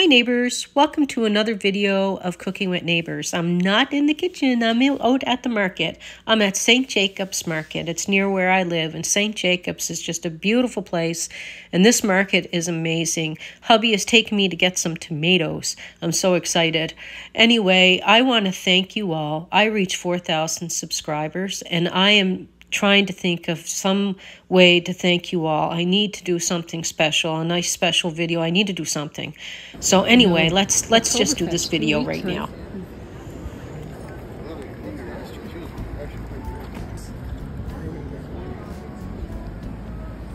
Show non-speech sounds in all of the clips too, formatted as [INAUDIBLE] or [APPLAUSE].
Hi neighbors, welcome to another video of Cooking with Neighbors. I'm not in the kitchen, I'm out at the market. I'm at St. Jacobs Market. It's near where I live and St. Jacobs is just a beautiful place and this market is amazing. Hubby has taken me to get some tomatoes. I'm so excited. Anyway, I want to thank you all. I reached 4,000 subscribers and I am trying to think of some way to thank you all. I need to do something special, a nice special video. I need to do something. So anyway, let's let's just do this video right now.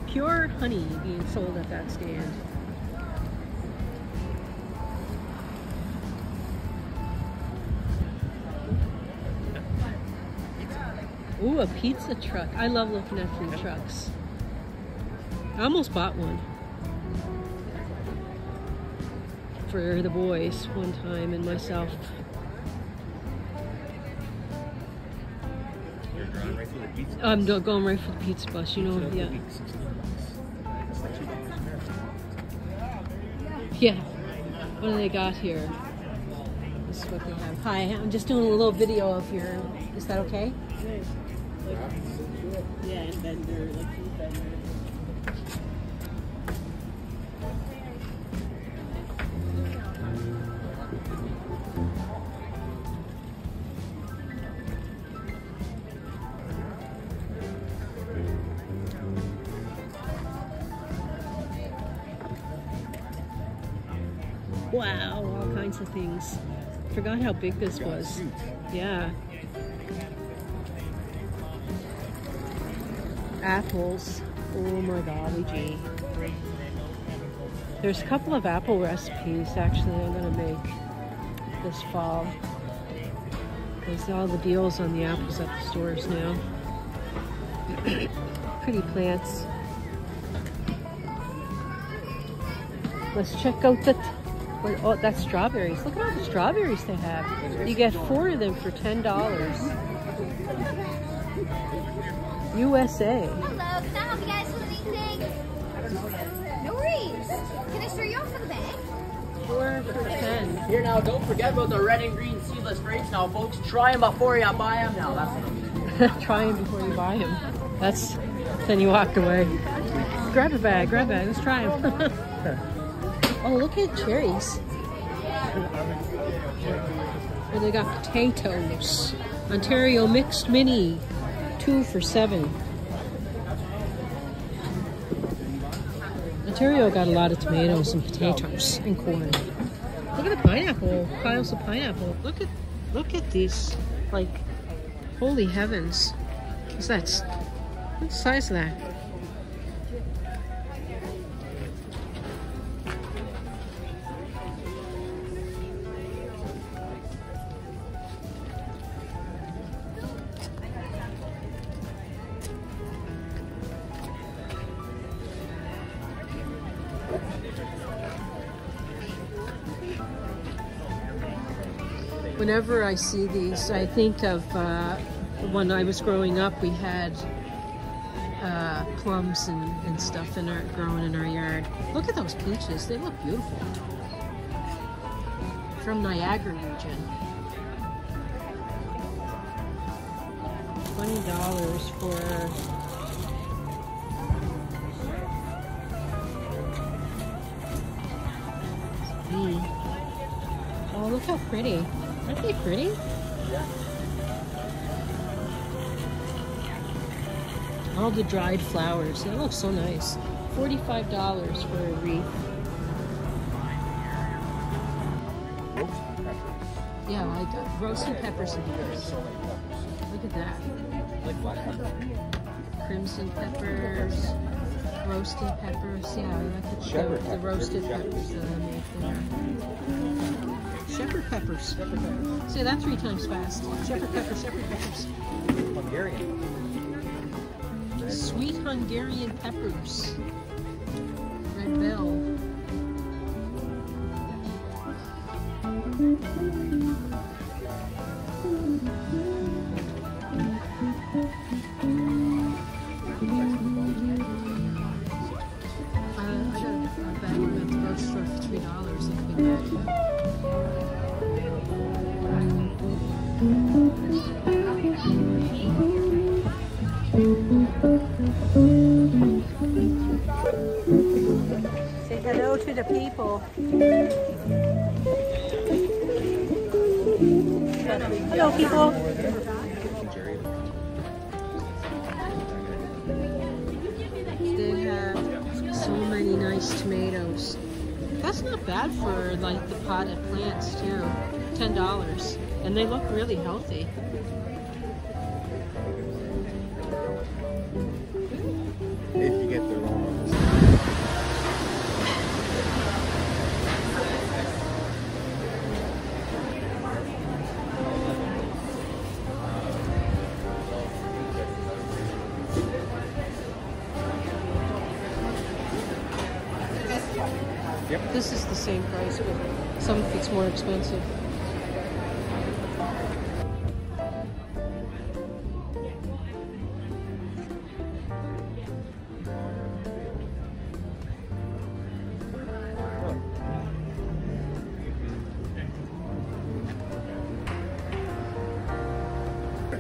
Pure honey being sold at that stand. Ooh, a pizza truck. I love looking at food trucks. I almost bought one. For the boys one time and myself. I'm going right for the pizza bus, you know, yeah. Yeah. What do they got here? This is what they have. Hi, I'm just doing a little video of your, is that okay? Yeah, and vendor, like food vendor. Wow, all kinds of things. Forgot how big this was. Yeah. apples. Oh my golly gee. There's a couple of apple recipes actually I'm gonna make this fall. There's all the deals on the apples at the stores now. [COUGHS] Pretty plants. Let's check out the, oh, that's strawberries. Look at all the strawberries they have. You get four of them for $10. USA. Hello, can I help you guys with anything? No worries. Can I start you off with a bag? Four for ten. Here now, don't forget about the red and green seedless grapes now, folks. Try them before you buy them now. That's [LAUGHS] Try them before you buy them. That's, then you walk away. Grab a bag, grab a bag, let's try them. [LAUGHS] oh, look at cherries. And they got potatoes. Ontario mixed mini two for seven. Ontario got a lot of tomatoes and potatoes and corn. Look at the pineapple, piles of pineapple. Look at, look at these, like, holy heavens. What's that? What's the size of that? Whenever I see these, I think of uh, when I was growing up, we had uh, plums and, and stuff in our, growing in our yard. Look at those peaches, they look beautiful. From Niagara region. $20 for Oh, look how pretty. Aren't they pretty? Yeah. All the dried flowers. They look so nice. $45 for a wreath. Yeah, like uh, roasted peppers and peppers. Look at that. Like black pepper. Crimson peppers, roasted peppers. Yeah, I like the, the, the roasted peppers that I make there. Shepherd peppers. Shepherd peppers. Say that three times fast. Shepherd peppers, shepherd peppers. Hungarian. Sweet Hungarian peppers. Red bell. Hello, people. They have so many nice tomatoes. That's not bad for like the potted plants too. Ten dollars, and they look really healthy. This is the same price, but some of it's more expensive.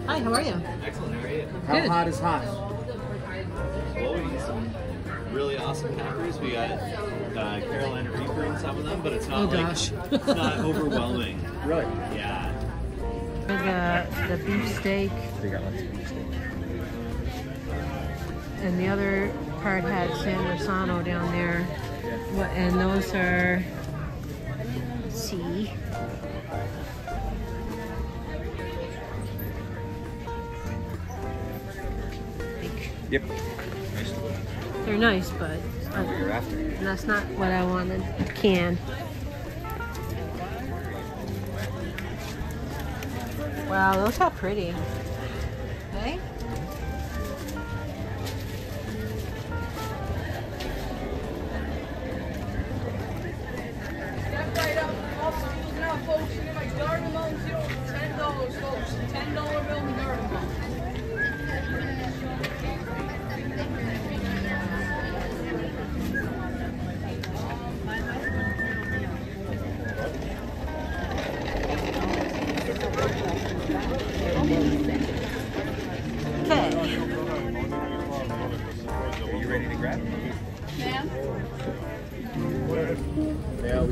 Hi, how are you? Excellent, how are you? How Good. hot is hot? Awesome peppers. We got uh, Carolina Reaper in some of them, but it's not Oh, like gosh. it's not [LAUGHS] overwhelming. Really? Yeah. The, the beef steak They got lots of beef steak. and the other part had San Marzano down there. Yeah. And those are, let's see. Yep. They're nice, but what you're after. that's not what I wanted. Can. Wow, look how pretty.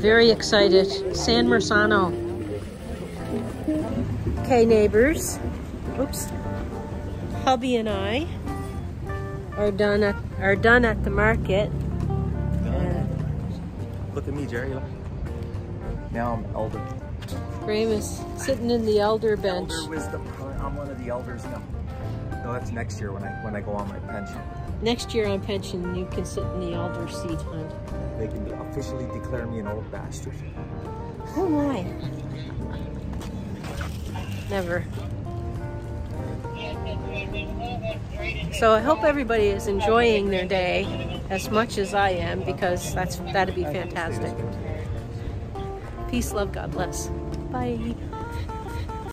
Very excited. San Marzano. Okay, neighbors. Oops. Hubby and I are done at are done at the market. Look at me, Jerri. Now I'm elder. Graham is sitting in the elder bench. Elder wisdom. I'm one of the elders now. No, that's next year when I when I go on my pension. Next year on pension, you can sit in the elder seat, hon. They can officially declare me an old bastard. Oh my. Never. So I hope everybody is enjoying their day as much as I am because that's that'd be fantastic. Peace, love, God bless. Bye.